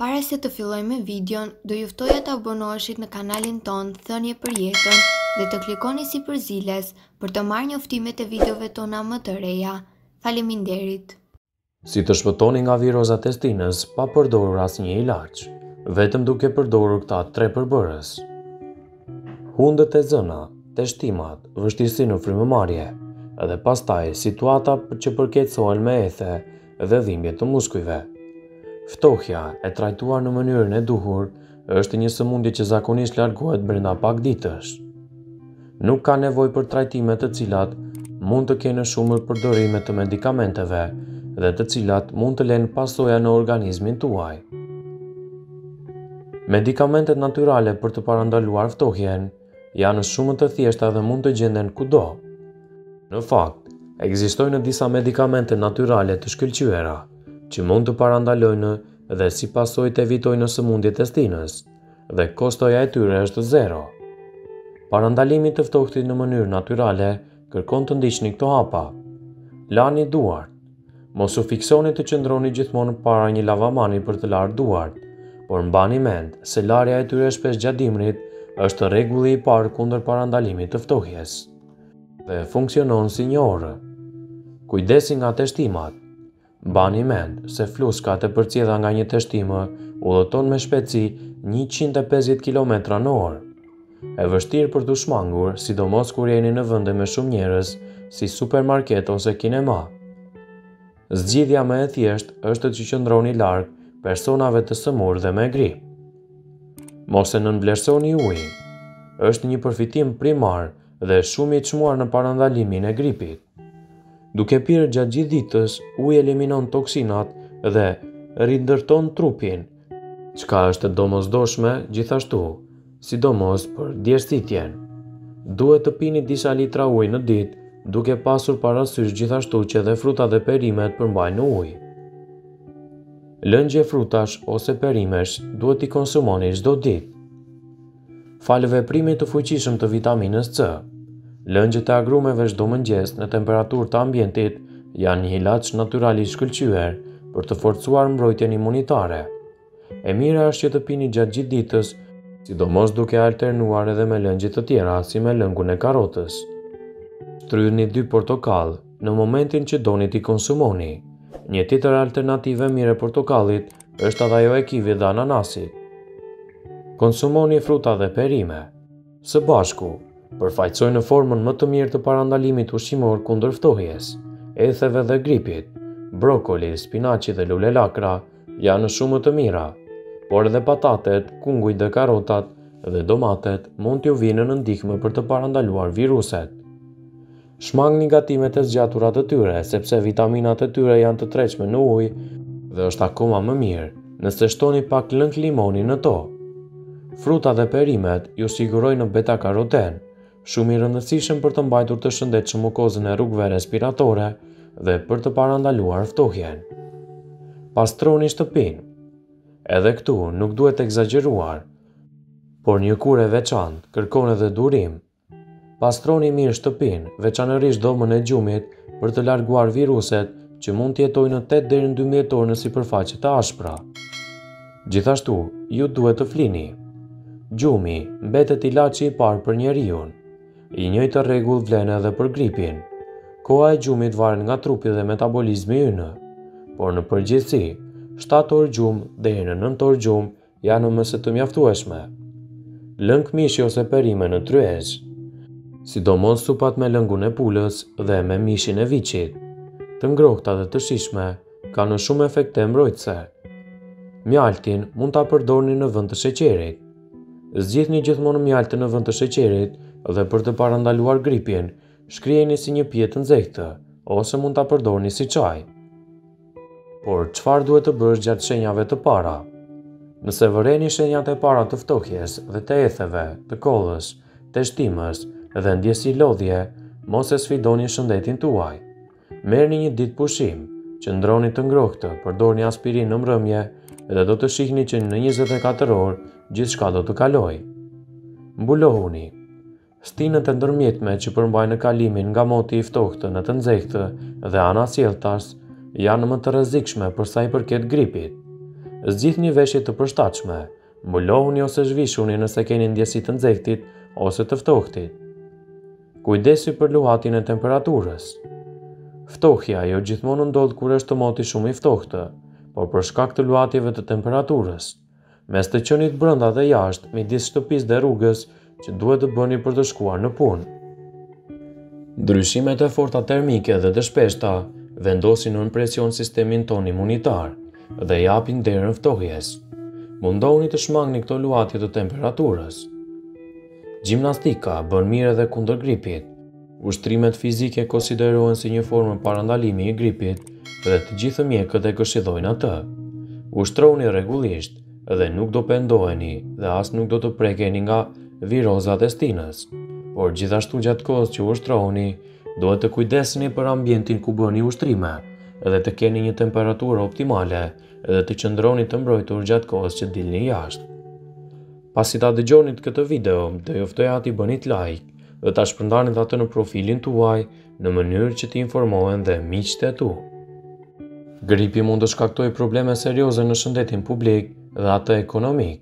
Para se të fillojmë me videon, do t'ju ftoja të abonoheshit në kanalin tonë Thënie për Jetën dhe të klikoni sipër ziles për të marrë njoftimet e videove tona më të reja. Faleminderit! Si të shpëtoni nga virozat e stinës pa përdorur asnjë ilaç, vetëm duke përdorur këta tre përbërës. Hundët e zëna, teshtimat, vështirësi në frymëmarrje, dhe pastaj situata që përkeqësohen me ethe dhe dhimbje të muskujve. Ftohja e trajtuar në mënyrën e duhur Është një sëmundje që zakonisht largohet brenda pak ditësh. Nuk ka nevojë për trajtime të cilat mund të kenë shumë përdorime të medikamenteve dhe të cilat mund të lenë pasoja në organizmin tuaj. Medikamentet natyrale për të parandaluar ftohjen janë shumë të thjeshta dhe mund të gjenden kudo. Në fakt, ekzistojnë disa medikamente natyrale të shkëlqyera që mund të parandalojnë dhe si pasojë të evitojnë sëmundjet e stinës dhe kostoja e tyre është zero. Parandalimi i të ftohtit në mënyrë natyrale kërkon të ndiqni këto hapa. Lani duart. Mos u fiksoni të qëndroni gjithmonë para një lavamani për të larë duart, por mbani mend se larja e tyre shpesh gjatë dimrit është rregulli i parë kundër parandalimit të ftohjes dhe funksionon si një orë. Kujdesi nga teshtimat. Mbani mend se fluskat e përcjella nga një teshtimë udhëton me shpejtësi 150 kilometra në orë. E vështirë për t'u shmangur, sidomos kur jeni në vende me shumë njerëz, si supermarket ose kinema. Zgjidhja më e thjeshtë është që të qëndroni larg personave të sëmurë dhe me grip. Mos e nënvlerësoni ujin. Është një përfitim primar dhe shumë i çmuar në parandalimin e gripit. Duke pirë gjatë gjithë ditës, uji eliminon toksinat dhe rindërton trupin, çka është e domosdoshme gjithashtu, sidomos për djersitjen. Duhet të pini disa litra ujë në ditë, duke pasur parasysh gjithashtu që edhe frutat dhe perimet përmbajnë ujë. Lëngje frutash ose perimesh duhet t'i konsumoni çdo ditë. Falë veprimit të fuqishëm të vitaminës C, lëngjet e agrumeve çdo mëngjes në temperaturë të ambientit janë një ilaç natyral i shkëlqyer për të forcuar mbrojtjen imunitare. E mira është që t'i pini gjatë gjithë ditës, sidomos duke alternuar edhe me lëngje të tjera si me lëngun e karotës. Shtrydhni dy portokall në momentin që doni t'i konsumoni. Një tjetër alternativë e mirë e portokallit Është edhe ajo e kivit dhe ananasit. Konsumoni fruta dhe perime. Së bashku, përfaqësojnë formën më të mirë të parandalimit ushqimor kundër ftohjes, etheve dhe gripit. Brokoli, spinaçi dhe lulelakra janë shumë të mira, por edhe patatet, kungujt dhe karotat dhe domatet mund t'ju vijnë në ndihmë për të parandaluar viruset. Shmangni gatimet e zgjatura të tyre, sepse vitaminat e tyre janë të tretshme në ujë dhe është akoma më mirë nëse shtoni pak lëng limoni në to. Frutat dhe perimet ju sigurojnë beta-karoten, shumë i rëndësishëm për të mbajtur të shëndetshme mukozën e rrugëve respiratore dhe për të parandaluar ftohjen. Pastroni shtëpinë. Edhe këtu nuk duhet ekzagjeruar, por një kurë e veçantë kërkon edhe durim Pastroni mirë shtëpinë, veçanërisht dhomën e gjumit, për të larguar viruset që mund të jetojnë 8 deri në 12 orë në sipërfaqe të ashpra. Gjithashtu, ju duhet të flini. Gjumi mbetet ilaçi i parë për njeriun. I njëjti rregull vlen edhe për gripin. Koha e gjumit varet nga trupi dhe metabolizmi ynë. Por në përgjithësi, 7 orë gjumë deri në 9 orë gjumë Janë më se të mjaftueshme. Lëng mishi ose perime në tryezë. Sidomos supat me lëngun e pulës dhe me mishin e viçit, të ngrohta dhe të shijshme, kanë shumë efekte mbrojtëse. Mjaltin mund ta përdorni në vend të sheqerit. Zgjidhni gjithmonë mjaltin në vend të sheqerit dhe për të parandaluar gripin, shkrijeni si një pije të nxehtë ose mund ta përdorni si çaj. Por çfarë duhet të bësh gjatë shenjave të para? Nëse vëreni shenjat e para të ftohjes dhe të etheve, të kollës, teshtimës dhe ndjesi lodhje, mos e sfidoni shëndetin tuaj. Merrni një ditë pushim, qëndroni të ngrohtë, përdorni aspirinë në mbrëmje dhe do të shihni që në njëzet e katër orë gjithçka do të kalojë. Mbulohuni. Stinët e ndërmjetme që përmbajnë kalimin nga moti i ftohtë në të nxehtë dhe anasjelltas janë më të rrezikshme për sa i përket gripit. Zgjidhni veshje të përshtatshme, mbulohuni ose zhvishuni nëse keni ndjesi të nxehtit ose të ftohtit. Kujdesi për luhatjen e temperaturës. Ftohja jo gjithmonë ndodh kur është moti shumë i ftohtë, por për shkak të luhatjeve të temperaturës. Mes të qenit brenda dhe jashtë, midis shtëpisë dhe rrugës, që duhet të bëni për të shkuar në punë. Ndryshimet e forta termike dhe të shpeshta vendosin nën presion sistemin tonë imunitar dhe i hapin derën ftohjes. Mundohuni të shmangni këto luhatje të temperaturës. Gjimnastika bën mirë edhe kundër gripit. Ushtrimet fizike konsiderohen si një formë parandalimi i gripit dhe të gjithë mjekët e këshillojnë atë. Ushtrohuni rregullisht dhe nuk do pendoheni dhe as nuk do të prekeni nga virozat e stinës. Por gjithashtu gjatë kohës që ushtroheni, duhet të kujdeseni për ambientin ku bëni ushtrime dhe të keni një temperaturë optimale dhe të qëndroni të mbrojtur gjatë kohës që dilni jashtë. Pasi ta dëgjonit këtë video, do ju ftoja t'i bënit like, dhe ta shpërndanit atë në profilin tuaj në mënyrë që të informohen dhe miqtë e tu. Gripi mund të shkaktojë probleme serioze në shëndetin publik dhe atë ekonomik.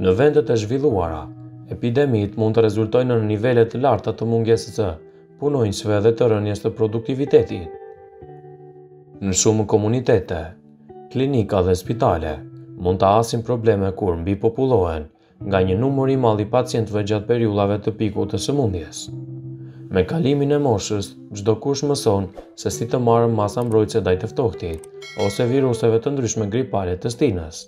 Në vendet e zhvilluara, epidemitë mund të rezultojnë në nivele të larta të mungesës së punonjësve dhe të rënies të produktivitetit. Në shumë komunitete, klinika dhe spitale mund të hasin probleme kur mbipopullohen nga një numër i madh i pacientëve gjatë periudhave të pikut të sëmundjes. Me kalimin e moshës, çdokush mëson se si të marrë masa mbrojtëse ndaj të ftohtit ose viruseve të ndryshme gripale të stinës.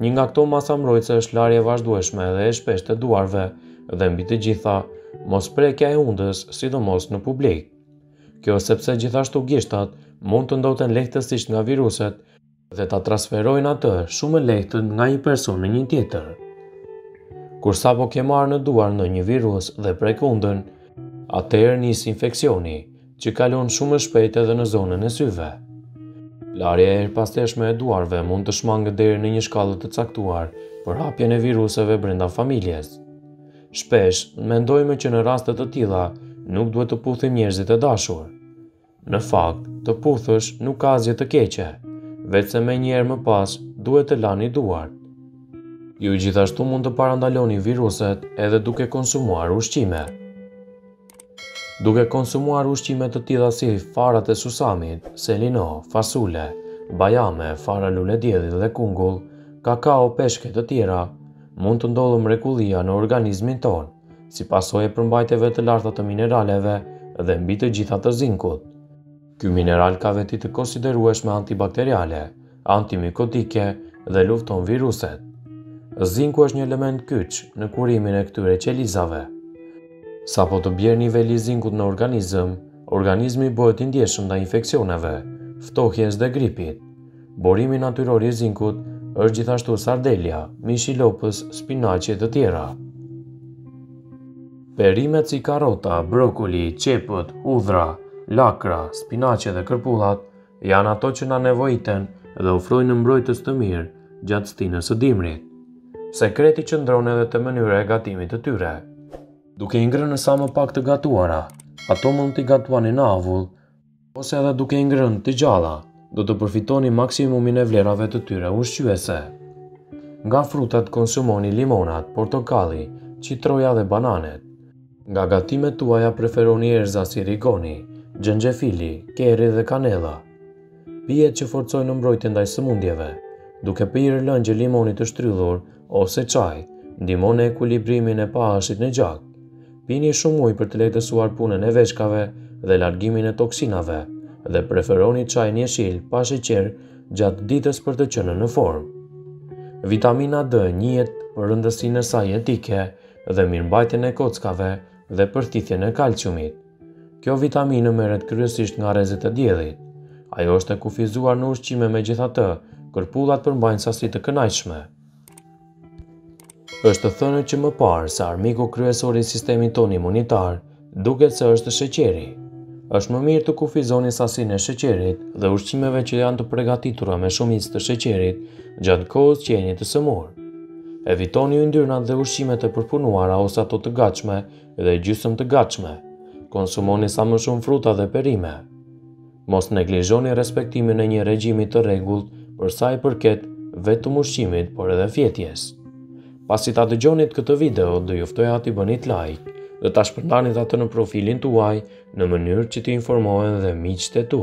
Një nga këto masa mbrojtëse është larja e vazhdueshme dhe e shpeshtë e duarve dhe mbi të gjitha, mosprekja e hundës, sidomos në publik. Kjo sepse gjithashtu gishtat mund të ndoten lehtësisht nga viruset dhe ta transferojnë atë shumë lehtë nga një person në një tjetër. Kur sapo ke marrë në duar ndonjë virus dhe prek hundën, atëherë nis infeksioni, që kalon shumë shpejt edhe në zonën e syve. Larja e herëpashershme e duarve mund të shmangë deri në një shkallë të caktuar përhapjen e viruseve brenda familjes. Shpesh, mendojmë që në raste të tilla, nuk duhet të puthim njerëzit e dashur. Në fakt, të puthësh nuk ka asgjë të keqe, veçse menjëherë më pas duhet të lani duart. Ju gjithashtu mund të parandaloni viruset edhe duke konsumuar ushqime. Duke konsumuar ushqime të tilla si farat e susamit, selino, fasule, bajame, fara luledielli dhe kungull, kakao, peshk e të tjera, mund të ndodhë mrekullia në organizmin tonë. si pasojë e përmbajtjeve të larta të mineraleve dhe mbi të gjitha të zinkut. Ky mineral ka veti të konsiderueshme antibakteriale, antimikotike dhe lufton viruset. Zinku është një element kyç në kurimin e këtyre qelizave. Sapo të bjerë niveli i zinkut në organizëm, organizmi bëhet i ndjeshëm ndaj infeksioneve, ftohjes dhe gripit. Burimi natyror i zinkut është gjithashtu sardelja, mishi i lopës, spinaqi e të tjera. Perimet si karota, brokoli, qepët, hudhra, lakra, spinaqi dhe kërpudhat janë ato që na nevojiten dhe ofrojnë mbrojtës të mirë gjatë stinës së dimrit. Sekreti qëndron edhe te mënyra e gatimit të tyre. Duke i ngrënë sa më pak të gatuara, ato mund t'i gatuani në avull ose edhe duke i ngrënë të gjalla, do të përfitoni maksimumin e vlerave të tyre ushqyese. Nga frutat konsumoni limonat, portokalli, qitroja dhe bananet. Nga gatimet tuaja preferoni erëza si rigoni, xhenxhefili, kerri dhe kanella. Pijet që forcojnë mbrojtjen ndaj sëmundjeve, duke pirë lëngje limoni të shtrydhur ose çaj, ndihmon në ekuilibrimin e pH-it në gjak. Pini shumë ujë për të lehtësuar punën e veshkave dhe largimin e toksinave dhe preferoni çajin jeshil pa sheqer gjatë ditës për të qenë në formë. Vitamina D njihet për rëndësinë e saj jetike dhe mirëmbajtjen e kockave dhe përthithjen e kalciumit. Kjo vitaminë merret kryesisht nga rrezet e diellit. Ajo është e kufizuar në ushqime megjithatë, kërpudhat përmbajnë sasi të kënaqshme. Është thënë që më parë se armiku kryesor i sistemit tonë imunitar duket se është sheqeri. Është më mirë të kufizoni sasinë e sheqerit dhe ushqimeve që janë të përgatitura me shumicë të sheqerit gjatë kohës që jeni të sëmurë. Evitoni yndyrnat dhe ushqimet e përpunuara ose ato të gatshme dhe gjysëm të gatshme. Konsumoni sa më shumë fruta dhe perime. Mos neglizhoni respektimin e një regjimi të rregullt për sa i përket vetëm ushqimit, por edhe fjetjes. Pasi ta dëgjonit këtë video, do ju ftoja t'i bënit like dhe ta shpërndanit atë në profilin tuaj në mënyrë që të informohen dhe miqtë e tu.